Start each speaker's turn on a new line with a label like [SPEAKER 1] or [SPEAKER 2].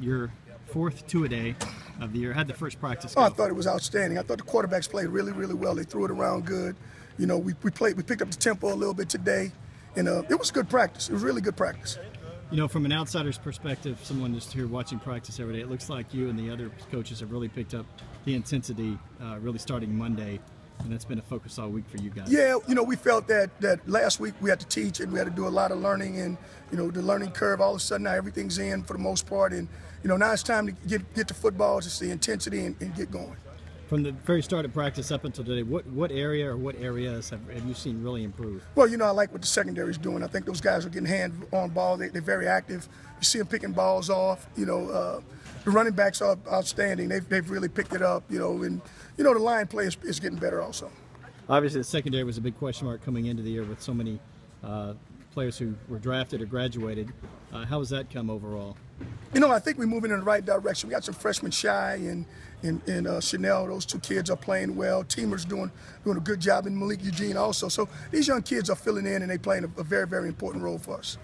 [SPEAKER 1] Your fourth two a day of the year. Had the first practice.
[SPEAKER 2] Oh, I thought it was outstanding. I thought the quarterbacks played really, really well. They threw it around good. You know, we, we played, we picked up the tempo a little bit today, and uh, it was good practice. It was really good practice.
[SPEAKER 1] You know, from an outsider's perspective, someone just here watching practice every day, it looks like you and the other coaches have really picked up the intensity, uh, really starting Monday, and that's been a focus all week for you guys.
[SPEAKER 2] Yeah, you know, we felt that that last week we had to teach and we had to do a lot of learning, and you know, the learning curve. All of a sudden, now everything's in for the most part, and you know, now it's time to get get to football, just the intensity, and, and get going.
[SPEAKER 1] From the very start of practice up until today, what what area or what areas have, have you seen really improve?
[SPEAKER 2] Well, you know, I like what the secondary is doing. I think those guys are getting hand on ball. They, are very active. You see them picking balls off. You know, uh, the running backs are outstanding. They've, they've really picked it up. You know, and you know the line play is, is getting better also.
[SPEAKER 1] Obviously, the secondary was a big question mark coming into the year with so many uh, players who were drafted or graduated. Uh, how has that come overall?
[SPEAKER 2] You know, I think we're moving in the right direction. We got some freshmen shy and and, and uh, Chanel. Those two kids are playing well. Teamer's doing doing a good job, and Malik Eugene also. So these young kids are filling in and they playing a, a very very important role for us.